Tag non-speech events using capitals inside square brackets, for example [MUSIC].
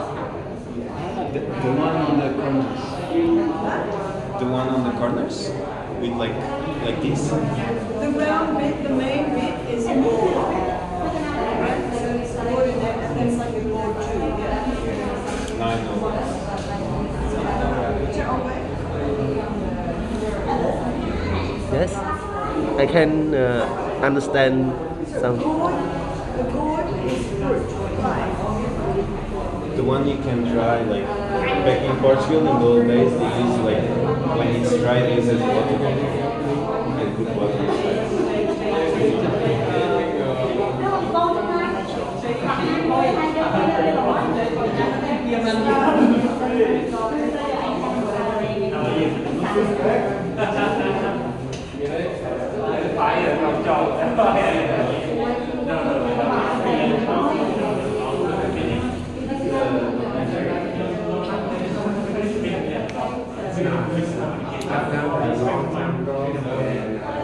The, the one on the corners. The one on the corners? With like like this? The round bit, the main bit is more. Right? It's and like a more too. Yes, I can uh, understand some. The is the one you can try like back in Portugal in the old days they use like when it's dry they use as water and put water inside. [LAUGHS] Fire, not job. I've done it a long time ago, and I,